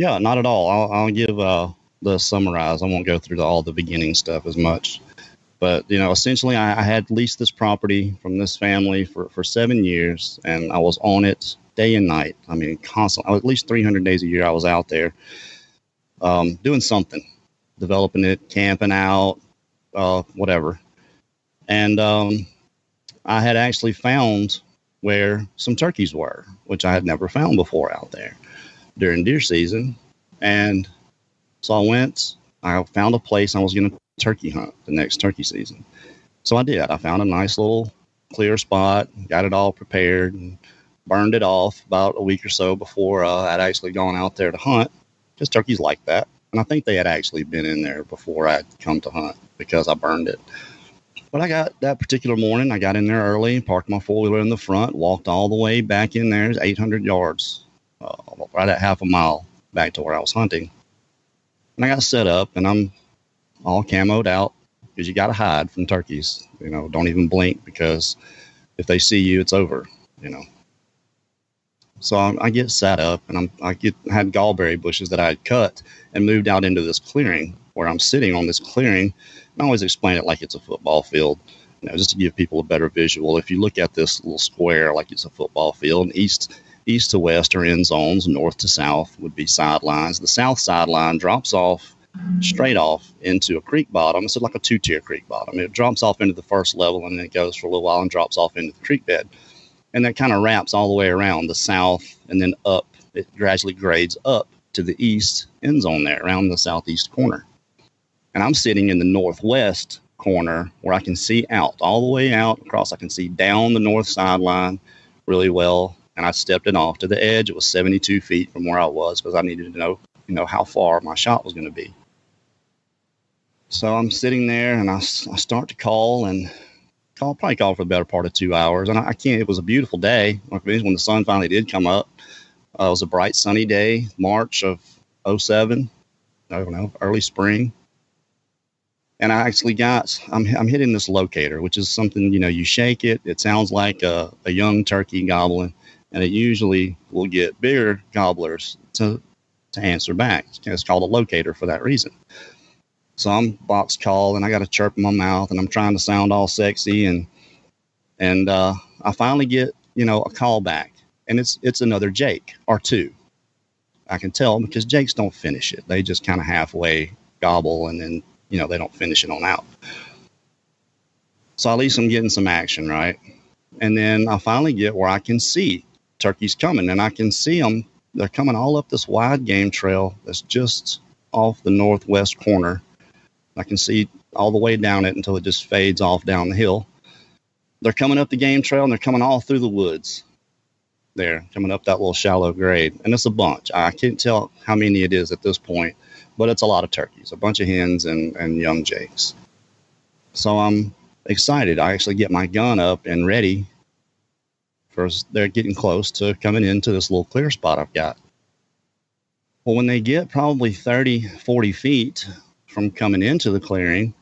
Yeah, not at all. I'll, I'll give uh, the summarize. I won't go through the, all the beginning stuff as much. But, you know, essentially, I, I had leased this property from this family for, for seven years, and I was on it day and night. I mean, constantly, at least 300 days a year, I was out there um, doing something, developing it, camping out, uh, whatever. And um, I had actually found where some turkeys were, which I had never found before out there during deer season. And so I went, I found a place I was going to turkey hunt the next turkey season. So I did. I found a nice little clear spot, got it all prepared, and burned it off about a week or so before uh, I'd actually gone out there to hunt. Because turkeys like that. And I think they had actually been in there before I'd come to hunt because I burned it. But I got that particular morning, I got in there early, parked my four wheeler in the front, walked all the way back in there, 800 yards, uh, right at half a mile back to where I was hunting. And I got set up and I'm all camoed out because you got to hide from turkeys. You know, don't even blink because if they see you, it's over, you know. So I, I get set up and I'm, I get had gallberry bushes that I had cut and moved out into this clearing where I'm sitting on this clearing. I always explain it like it's a football field, you know, just to give people a better visual. If you look at this little square like it's a football field, and east east to west are end zones, north to south would be sidelines. The south sideline drops off straight off into a creek bottom. It's like a two tier creek bottom. It drops off into the first level and then it goes for a little while and drops off into the creek bed. And that kind of wraps all the way around the south and then up. It gradually grades up to the east end zone there around the southeast corner. And I'm sitting in the northwest corner where I can see out all the way out across. I can see down the north sideline really well. And I stepped it off to the edge. It was 72 feet from where I was because I needed to know, you know, how far my shot was going to be. So I'm sitting there and I, I start to call and call, probably call for the better part of two hours. And I, I can't, it was a beautiful day. When the sun finally did come up, uh, it was a bright sunny day, March of 07, I don't know, early spring. And I actually got, I'm, I'm hitting this locator, which is something, you know, you shake it, it sounds like a, a young turkey gobbling, and it usually will get bigger gobblers to, to answer back. It's called a locator for that reason. So I'm box call and I got a chirp in my mouth and I'm trying to sound all sexy and and uh, I finally get you know a call back and it's it's another Jake or two. I can tell because Jakes don't finish it. They just kind of halfway gobble and then you know they don't finish it on out. So at least I'm getting some action right, and then I finally get where I can see turkeys coming and I can see them. They're coming all up this wide game trail that's just off the northwest corner I can see all the way down it until it just fades off down the hill. They're coming up the game trail and they're coming all through the woods. There, coming up that little shallow grade. And it's a bunch. I can't tell how many it is at this point, but it's a lot of turkeys, a bunch of hens and, and young jakes. So I'm excited. I actually get my gun up and ready for they're getting close to coming into this little clear spot I've got. Well, when they get probably 30, 40 feet, from coming into the clearing.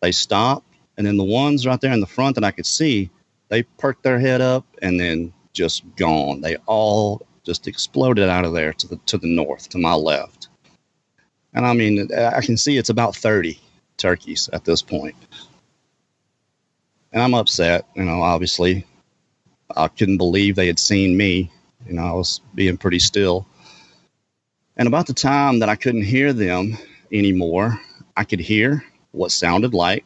They stop. and then the ones right there in the front that I could see, they perked their head up and then just gone. They all just exploded out of there to the to the north, to my left. And I mean, I can see it's about 30 turkeys at this point. And I'm upset, you know, obviously. I couldn't believe they had seen me. You know, I was being pretty still. And about the time that I couldn't hear them anymore, I could hear what sounded like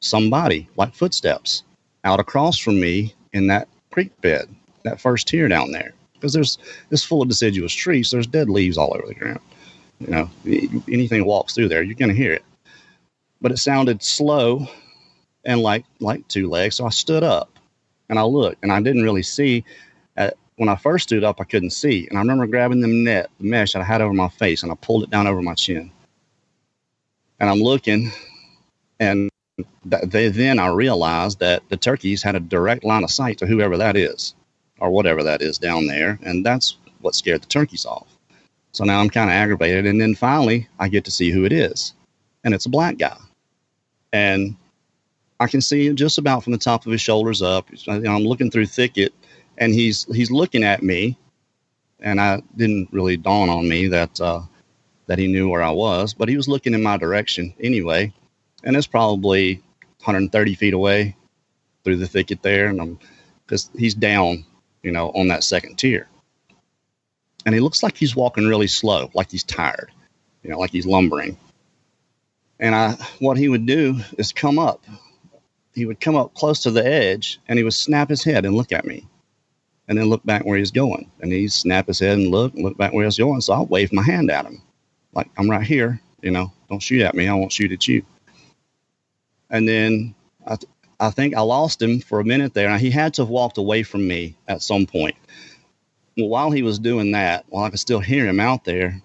somebody, like footsteps, out across from me in that creek bed, that first tier down there. Because there's it's full of deciduous trees. There's dead leaves all over the ground. You know, anything walks through there, you're to hear it. But it sounded slow and like like two legs. So I stood up and I looked, and I didn't really see. At, when I first stood up, I couldn't see, and I remember grabbing the net, the mesh that I had over my face, and I pulled it down over my chin and I'm looking, and they, then I realized that the turkeys had a direct line of sight to whoever that is, or whatever that is down there, and that's what scared the turkeys off. So now I'm kind of aggravated, and then finally I get to see who it is, and it's a black guy, and I can see him just about from the top of his shoulders up. I'm looking through thicket, and he's he's looking at me, and I didn't really dawn on me that uh, that he knew where I was, but he was looking in my direction anyway. And it's probably 130 feet away through the thicket there. And I'm because he's down, you know, on that second tier. And he looks like he's walking really slow, like he's tired, you know, like he's lumbering. And I, what he would do is come up. He would come up close to the edge and he would snap his head and look at me and then look back where he's going. And he'd snap his head and look and look back where he's going. So I'll wave my hand at him like, I'm right here, you know, don't shoot at me. I won't shoot at you. And then I, I think I lost him for a minute there. And he had to have walked away from me at some point. Well, while he was doing that, while I could still hear him out there,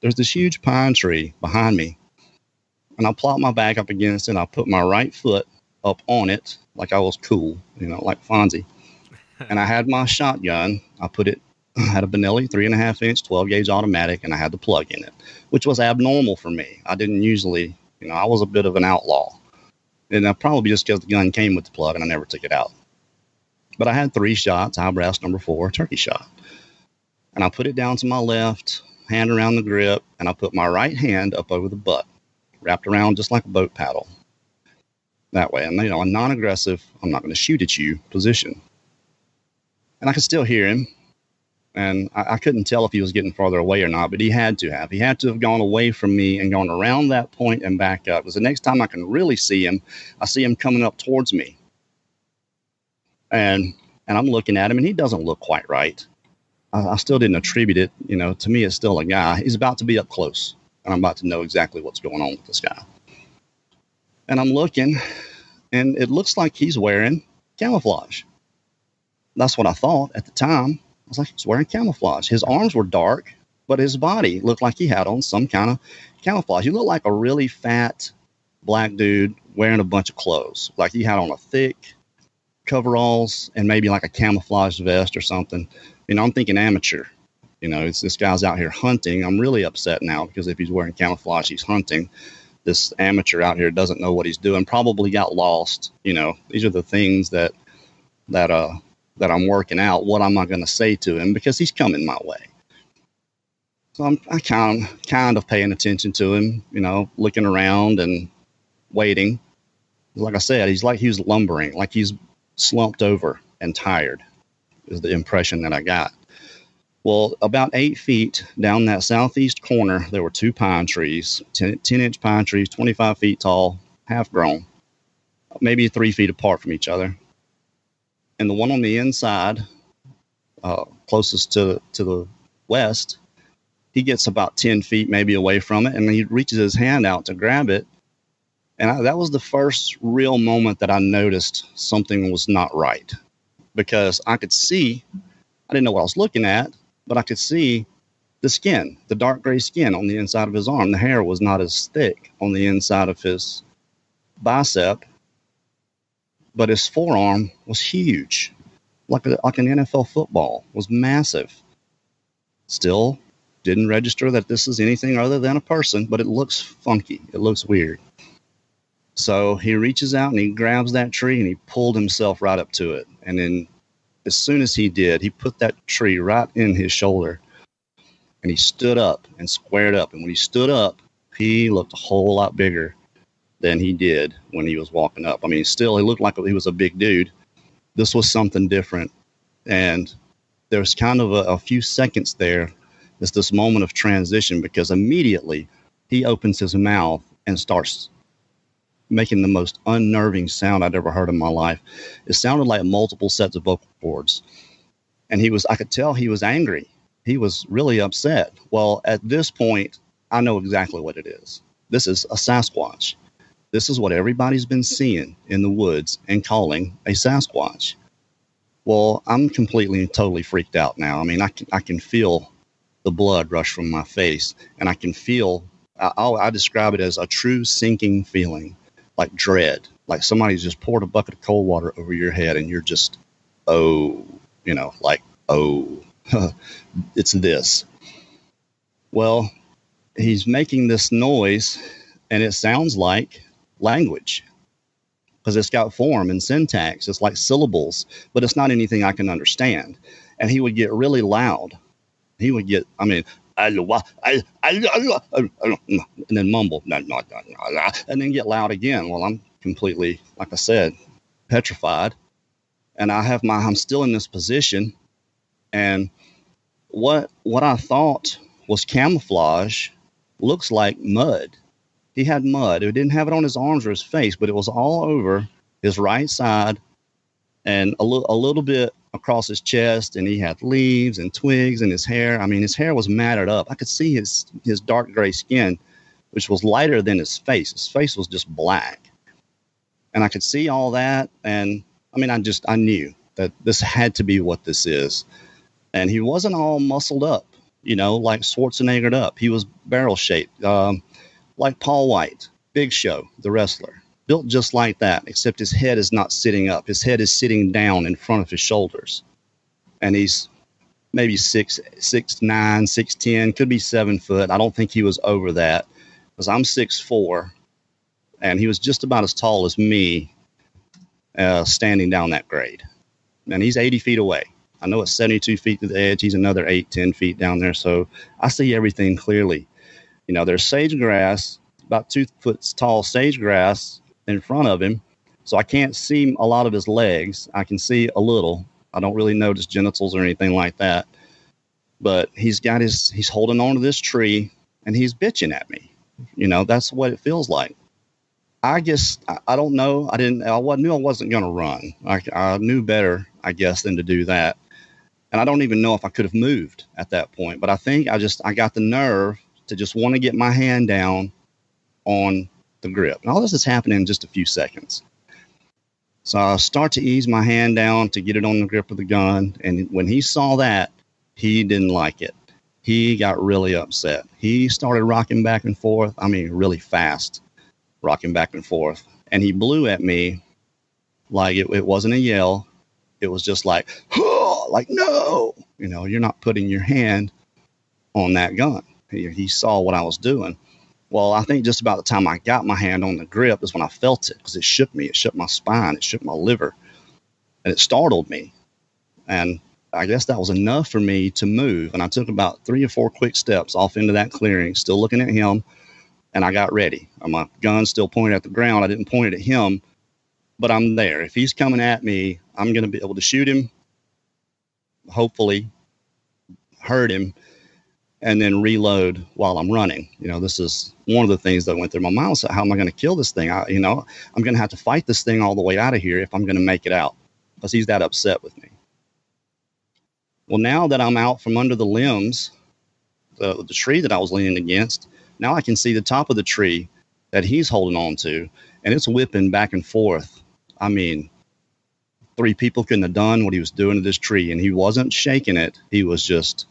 there's this huge pine tree behind me. And I plop my back up against it. I put my right foot up on it like I was cool, you know, like Fonzie. and I had my shotgun. I put it, I had a Benelli three and a half inch, 12 gauge automatic, and I had the plug in it, which was abnormal for me. I didn't usually, you know, I was a bit of an outlaw. And that probably just because the gun came with the plug and I never took it out. But I had three shots, eyebrows number four, turkey shot. And I put it down to my left, hand around the grip, and I put my right hand up over the butt, wrapped around just like a boat paddle. That way, and you know, a non-aggressive, I'm not going to shoot at you position. And I could still hear him, and I, I, couldn't tell if he was getting farther away or not, but he had to have. He had to have gone away from me and gone around that point and back up. Because the next time I can really see him, I see him coming up towards me, and and I'm looking at him, and he doesn't look quite right. I, I still didn't attribute it. You know, to me, it's still a guy. He's about to be up close, and I'm about to know exactly what's going on with this guy. And I'm looking, and it looks like he's wearing camouflage. That's what I thought at the time I was like, he's wearing camouflage. His arms were dark, but his body looked like he had on some kind of camouflage. He looked like a really fat black dude wearing a bunch of clothes. Like he had on a thick coveralls and maybe like a camouflage vest or something. You know, I'm thinking amateur. You know, it's, this guy's out here hunting. I'm really upset now because if he's wearing camouflage, he's hunting. This amateur out here doesn't know what he's doing. Probably got lost. You know, these are the things that that uh that I'm working out, what am I going to say to him because he's coming my way. So I'm I kind kind of paying attention to him, you know, looking around and waiting. Like I said, he's like he's lumbering, like he's slumped over and tired, is the impression that I got. Well, about eight feet down that southeast corner, there were two pine trees, 10, 10 inch pine trees, 25 feet tall, half grown, maybe three feet apart from each other and the one on the inside, uh, closest to to the west, he gets about ten feet maybe away from it, and he reaches his hand out to grab it. And I, that was the first real moment that I noticed something was not right, because I could see, I didn't know what I was looking at, but I could see the skin, the dark gray skin on the inside of his arm. The hair was not as thick on the inside of his bicep but his forearm was huge, like a, like an NFL football, was massive. Still, didn't register that this is anything other than a person, but it looks funky. It looks weird. So he reaches out and he grabs that tree and he pulled himself right up to it. And then, as soon as he did, he put that tree right in his shoulder and he stood up and squared up. And when he stood up, he looked a whole lot bigger than he did when he was walking up. I mean, still, he looked like he was a big dude. This was something different. And there's kind of a, a few seconds there. It's this moment of transition because immediately he opens his mouth and starts making the most unnerving sound I'd ever heard in my life. It sounded like multiple sets of vocal cords. And he was, I could tell he was angry. He was really upset. Well, at this point, I know exactly what it is. This is a Sasquatch. This is what everybody's been seeing in the woods and calling a Sasquatch. Well, I'm completely and totally freaked out now. I mean, I can, I can feel the blood rush from my face, and I can feel, I, I describe it as a true sinking feeling, like dread, like somebody's just poured a bucket of cold water over your head, and you're just, oh, you know, like, oh, it's this. Well, he's making this noise, and it sounds like language because it's got form and syntax. It's like syllables, but it's not anything I can understand. And he would get really loud. He would get, I mean, and then mumble, and then get loud again. Well, I'm completely, like I said, petrified. And I have my, I'm still in this position. And what, what I thought was camouflage looks like mud. He had mud. He didn't have it on his arms or his face, but it was all over his right side and a, little a little bit across his chest. And he had leaves and twigs in his hair. I mean, his hair was matted up. I could see his, his dark gray skin, which was lighter than his face. His face was just black and I could see all that. And I mean, I just I knew that this had to be what this is. And he wasn't all muscled up, you know, like Schwarzeneggered up. He was barrel shaped, um, like Paul Wight, Big Show, the wrestler, built just like that, except his head is not sitting up. His head is sitting down in front of his shoulders, and he's maybe six, six nine, six ten, could be seven foot. I don't think he was over that, because I'm six four, and he was just about as tall as me uh, standing down that grade. And he's 80 feet away. I know it's 72 feet to the edge. He's another eight, 10 feet down there. So I see everything clearly. You know, there's sage grass, about two foot tall sage grass in front of him. So I can't see a lot of his legs. I can see a little. I don't really notice genitals or anything like that. But he's got his, he's holding on to this tree and he's bitching at me. You know, that's what it feels like. I guess I don't know. I didn't. I knew I wasn't going to run. I, I knew better, I guess, than to do that. And I don't even know if I could have moved at that point. But I think I just I got the nerve to just want to get my hand down on the grip. And all this is happening in just a few seconds. So I start to ease my hand down to get it on the grip of the gun. And when he saw that, he didn't like it. He got really upset. He started rocking back and forth. I mean, really fast rocking back and forth. And he blew at me like it, it wasn't a yell. It was just like, oh, like, no, you know, you're not putting your hand on that gun. He, he saw what I was doing. Well, I think just about the time I got my hand on the grip is when I felt it because it shook me. It shook my spine. It shook my liver. And it startled me. And I guess that was enough for me to move. And I took about three or four quick steps off into that clearing, still looking at him, and I got ready. My gun still pointed at the ground. I didn't point it at him, but I'm there. If he's coming at me, I'm going to be able to shoot him, hopefully hurt him, and then reload while I'm running. You know, this is one of the things that went through my mind. So how am I going to kill this thing? I, you know, I'm going to have to fight this thing all the way out of here if I'm going to make it out because he's that upset with me. Well, now that I'm out from under the limbs, the, the tree that I was leaning against, now I can see the top of the tree that he's holding on to, and it's whipping back and forth. I mean, three people couldn't have done what he was doing to this tree, and he wasn't shaking it. He was just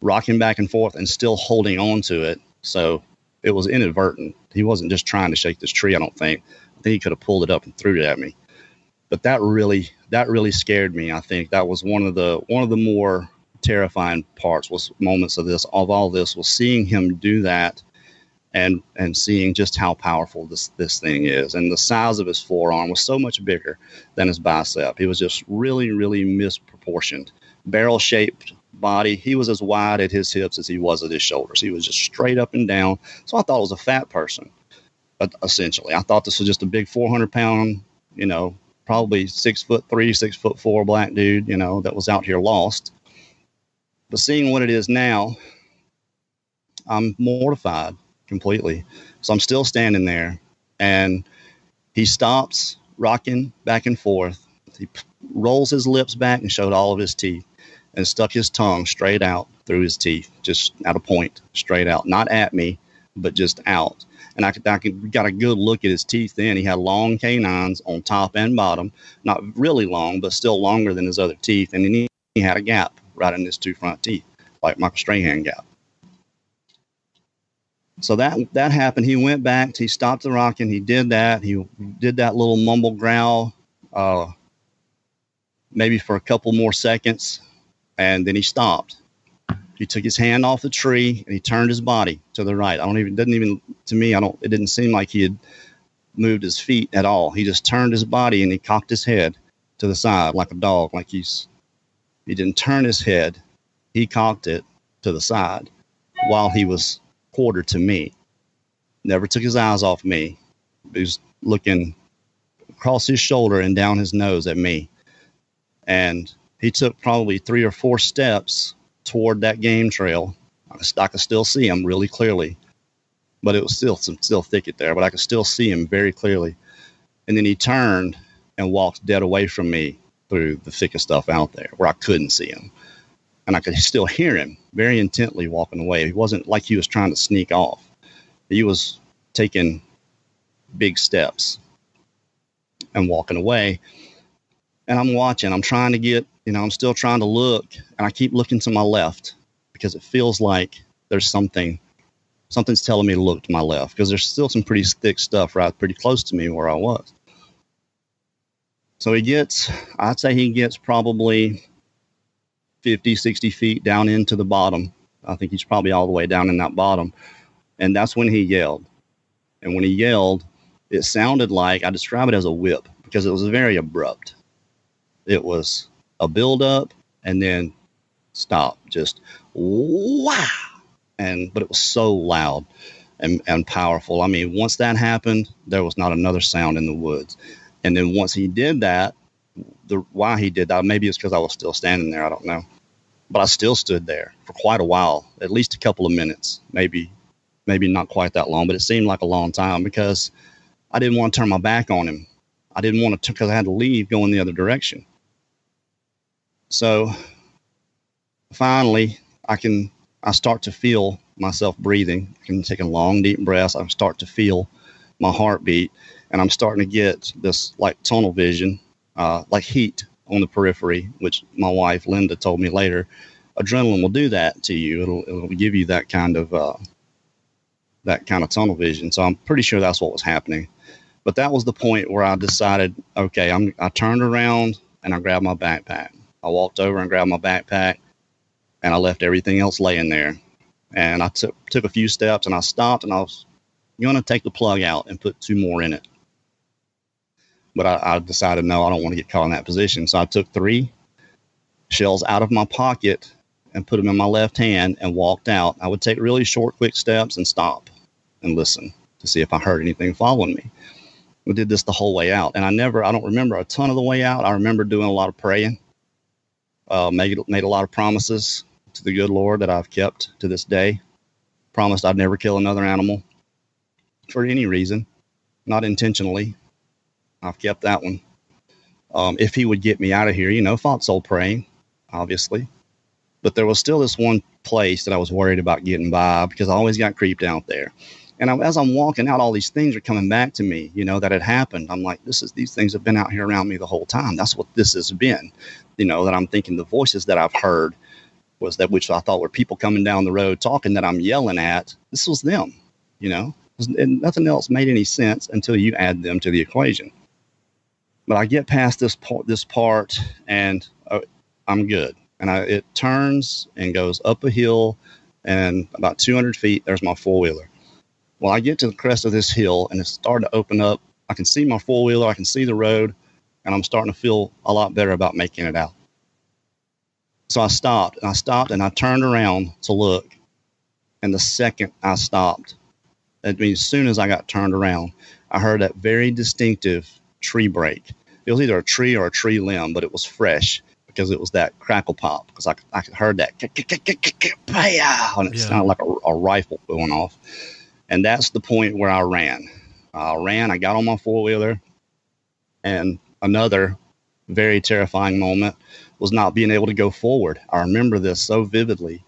rocking back and forth and still holding on to it. So it was inadvertent. He wasn't just trying to shake this tree, I don't think. I think he could have pulled it up and threw it at me. But that really that really scared me. I think that was one of the one of the more terrifying parts was moments of this of all this was seeing him do that and and seeing just how powerful this this thing is and the size of his forearm was so much bigger than his bicep he was just really really misproportioned barrel shaped body. He was as wide at his hips as he was at his shoulders. He was just straight up and down. So i thought it was a fat person uh, essentially. I thought this was just a big 400 pound you know probably six foot three six foot four black dude you know that was out here lost. But seeing what it is now i'm mortified completely. So I'm still standing there, and he stops, rocking back and forth. He rolls his lips back and showed all of his teeth, and stuck his tongue straight out through his teeth, just at a point, straight out, not at me, but just out. And I, I got a good look at his teeth then. He had long canines on top and bottom, not really long, but still longer than his other teeth. And then he, he had a gap right in his two front teeth, like Michael Strahan gap. So that that happened. He went back. He stopped the rocking. He did that. He did that little mumble growl, uh, maybe for a couple more seconds, and then he stopped. He took his hand off the tree and he turned his body to the right. I don't even didn't even to me. I don't. It didn't seem like he had moved his feet at all. He just turned his body and he cocked his head to the side like a dog. Like he's he didn't turn his head. He cocked it to the side while he was quartered to me. Never took his eyes off me. He was looking across his shoulder and down his nose at me. And he took probably three or four steps toward that game trail. I could still see him really clearly, but it was still some still thicket there, but I could still see him very clearly. And then he turned and walked dead away from me through the thickest stuff out there where I couldn't see him. And I could still hear him very intently walking away. He wasn't like he was trying to sneak off. He was taking big steps and walking away. And I'm watching, I'm trying to get, you know, I'm still trying to look, and I keep looking to my left because it feels like there's something, something's telling me to look to my left because there's still some pretty thick stuff right pretty close to me where I was. So he gets, I'd say he gets probably 50, 60 feet down into the bottom. I think he's probably all the way down in that bottom. And that's when he yelled. And when he yelled, it sounded like I describe it as a whip because it was very abrupt. It was a build up and then stop, just wow. And but it was so loud and, and powerful. I mean, once that happened, there was not another sound in the woods. And then once he did that, the why he did that, maybe it's because I was still standing there. I don't know. But I still stood there for quite a while, at least a couple of minutes, maybe maybe not quite that long, but it seemed like a long time because I didn't want to turn my back on him. I didn't want to because I had to leave going the other direction. So finally, I can I start to feel myself breathing. I can take a long deep breath. I start to feel my heartbeat, and I'm starting to get this like tunnel vision, uh, like heat on the periphery, which my wife Linda told me later. Adrenaline will do that to you. It'll it'll give you that kind of uh, that kind of tunnel vision. So I'm pretty sure that's what was happening. But that was the point where I decided, okay, I'm, I turned around and I grabbed my backpack. I walked over and grabbed my backpack and I left everything else laying there. And I took, took a few steps and I stopped and I was going to take the plug out and put two more in it. But I, I decided, no, I don't want to get caught in that position. So I took three shells out of my pocket and put them in my left hand and walked out. I would take really short, quick steps and stop and listen to see if I heard anything following me. We did this the whole way out, and I never, I don't remember a ton of the way out. I remember doing a lot of praying, uh, made made a lot of promises to the good Lord that I've kept to this day. Promised I'd never kill another animal for any reason, not intentionally. I've kept that one. Um, if he would get me out of here, you know, thought soul praying, obviously. But there was still this one place that I was worried about getting by because I always got creeped out there. And I, as I'm walking out, all these things are coming back to me, you know, that had happened. I'm like, this is these things have been out here around me the whole time. That's what this has been, you know. That I'm thinking the voices that I've heard was that which I thought were people coming down the road talking that I'm yelling at. This was them, you know, and nothing else made any sense until you add them to the equation. But I get past this part, this part, and uh, I'm good. And I, it turns and goes up a hill, and about 200 feet, there's my four wheeler well, I get to the crest of this hill and it's starting to open up. I can see my four wheeler, I can see the road, and I'm starting to feel a lot better about making it out. So I stopped and I stopped and I turned around to look. And the second I stopped, I mean, as soon as I got turned around, I heard that very distinctive tree break. It was either a tree or a tree limb, but it was fresh because it was that crackle pop because I, I heard that and it sounded like a, a rifle going off. And that's the point where I ran. I ran, I got on my four wheeler, and another very terrifying moment was not being able to go forward. I remember this so vividly.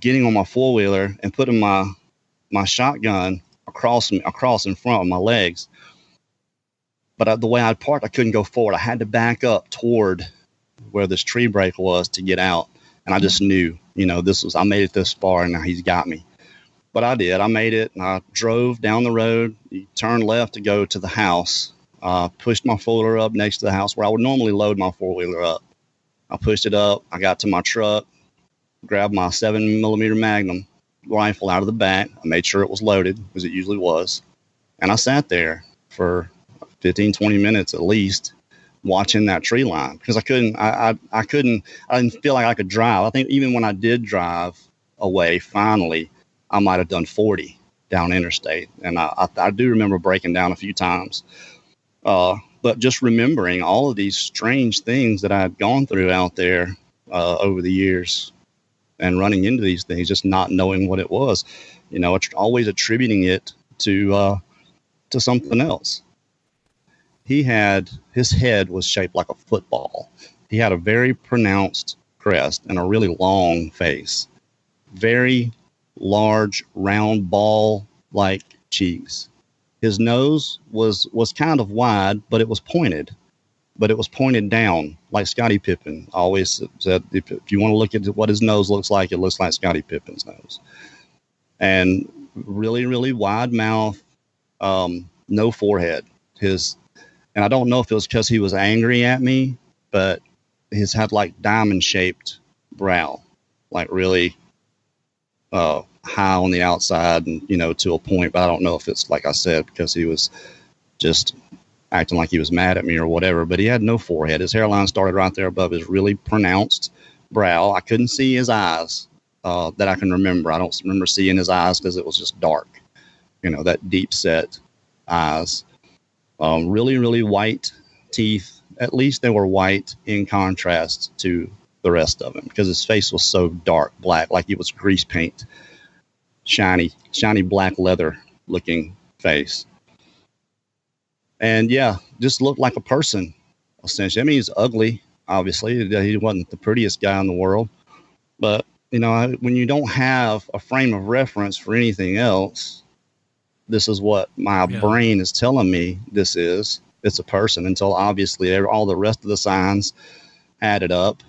Getting on my four wheeler and putting my my shotgun across me across in front of my legs. But I, the way I parked, I couldn't go forward. I had to back up toward where this tree break was to get out. And I just knew, you know, this was I made it this far and now he's got me but I did. I made it. And I drove down the road, turned left to go to the house. Uh, pushed my four wheeler up next to the house where I would normally load my four wheeler up. I pushed it up. I got to my truck, grabbed my seven millimeter Magnum rifle out of the back. I made sure it was loaded, as it usually was. And I sat there for 15, 20 minutes at least, watching that tree line because I couldn't, I, I, I couldn't, I didn't feel like I could drive. I think even when I did drive away, finally, I might have done 40 down interstate. And I, I, I do remember breaking down a few times. Uh, but just remembering all of these strange things that I had gone through out there uh, over the years and running into these things, just not knowing what it was, you know, always attributing it to uh, to something else. He had his head was shaped like a football. He had a very pronounced crest and a really long face, very large, round ball like cheeks. His nose was was kind of wide, but it was pointed, but it was pointed down like Scottie Pippen always said. If, if you want to look at what his nose looks like, it looks like Scottie Pippen's nose, and really, really wide mouth, um, no forehead. His and I don't know if it was because he was angry at me, but his had like diamond shaped brow, like really uh, high on the outside and you know to a point. But I don't know if it's like I said because he was just acting like he was mad at me or whatever. But he had no forehead. His hairline started right there above his really pronounced brow. I couldn't see his eyes uh, that I can remember. I don't remember seeing his eyes because it was just dark. You know that deep set eyes. Um, really, really white teeth. At least they were white in contrast to the rest of him because his face was so dark black, like it was grease paint, shiny, shiny black leather looking face. And yeah, just looked like a person essentially. I mean, he's ugly, obviously. He wasn't the prettiest guy in the world, but you know, when you don't have a frame of reference for anything else, this is what my yeah. brain is telling me this is. It's a person until obviously all the rest of the signs added up